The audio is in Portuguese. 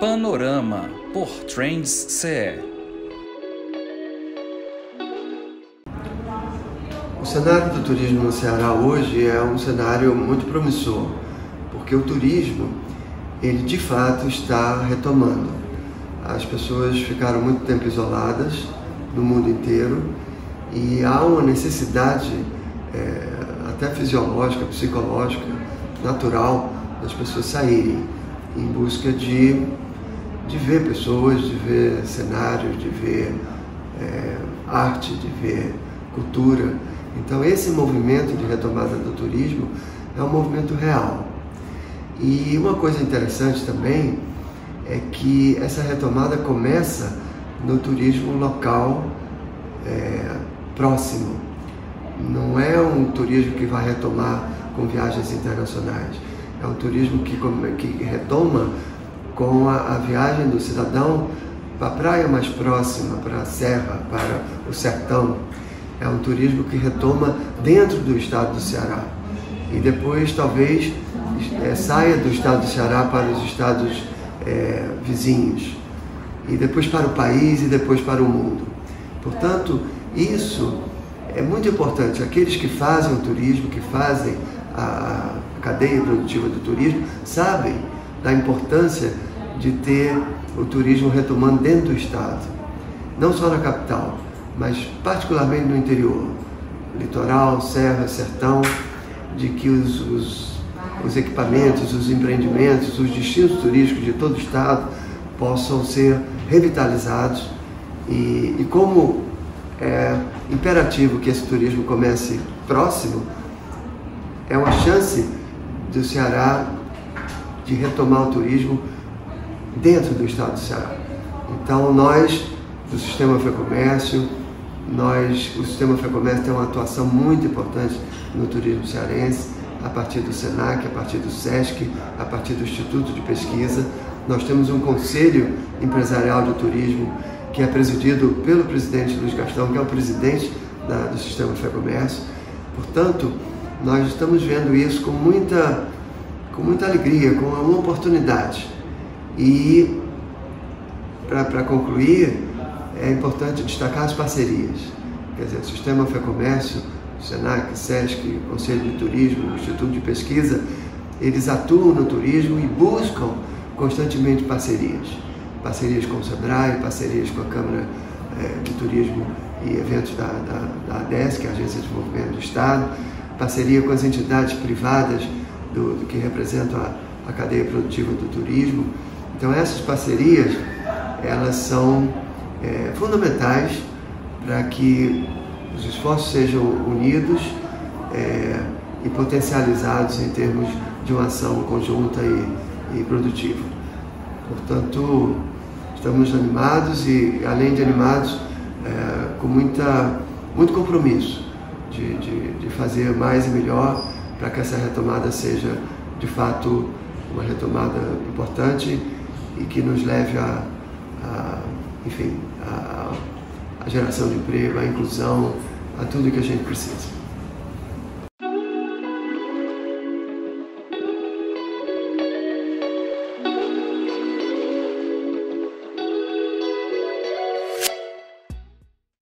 Panorama por Trends CE. O cenário do turismo no Ceará hoje é um cenário muito promissor, porque o turismo, ele de fato está retomando. As pessoas ficaram muito tempo isoladas no mundo inteiro e há uma necessidade é, até fisiológica, psicológica, natural das pessoas saírem em busca de de ver pessoas, de ver cenários, de ver é, arte, de ver cultura. Então, esse movimento de retomada do turismo é um movimento real. E uma coisa interessante também é que essa retomada começa no turismo local é, próximo. Não é um turismo que vai retomar com viagens internacionais. É um turismo que, que retoma com a, a viagem do cidadão para a praia mais próxima, para a serra, para o sertão. É um turismo que retoma dentro do estado do Ceará e depois talvez é, saia do estado do Ceará para os estados é, vizinhos e depois para o país e depois para o mundo. Portanto, isso é muito importante. Aqueles que fazem o turismo, que fazem a cadeia produtiva do turismo, sabem da importância de ter o turismo retomando dentro do estado, não só na capital, mas particularmente no interior, litoral, serra, sertão, de que os, os, os equipamentos, os empreendimentos, os destinos turísticos de todo o estado possam ser revitalizados. E, e como é imperativo que esse turismo comece próximo, é uma chance do Ceará de retomar o turismo dentro do estado do Ceará. Então, nós, do Sistema FEComércio, nós, o Sistema FEComércio tem uma atuação muito importante no turismo cearense, a partir do SENAC, a partir do SESC, a partir do Instituto de Pesquisa. Nós temos um Conselho Empresarial de Turismo que é presidido pelo presidente Luiz Gastão, que é o presidente da, do Sistema FEComércio. Portanto, nós estamos vendo isso com muita, com muita alegria, com uma oportunidade e, para concluir, é importante destacar as parcerias. Quer dizer, o Sistema FEComércio, SENAC, SESC, Conselho de Turismo, Instituto de Pesquisa, eles atuam no turismo e buscam constantemente parcerias. Parcerias com o SEBRAE, parcerias com a Câmara é, de Turismo e Eventos da, da, da ADES, que é a Agência de Desenvolvimento do Estado, parceria com as entidades privadas do, do que representam a, a cadeia produtiva do turismo, então essas parcerias elas são é, fundamentais para que os esforços sejam unidos é, e potencializados em termos de uma ação conjunta e, e produtiva. Portanto, estamos animados e, além de animados, é, com muita, muito compromisso de, de, de fazer mais e melhor para que essa retomada seja, de fato, uma retomada importante e que nos leve a, a enfim, a, a geração de emprego, a inclusão, a tudo que a gente precisa.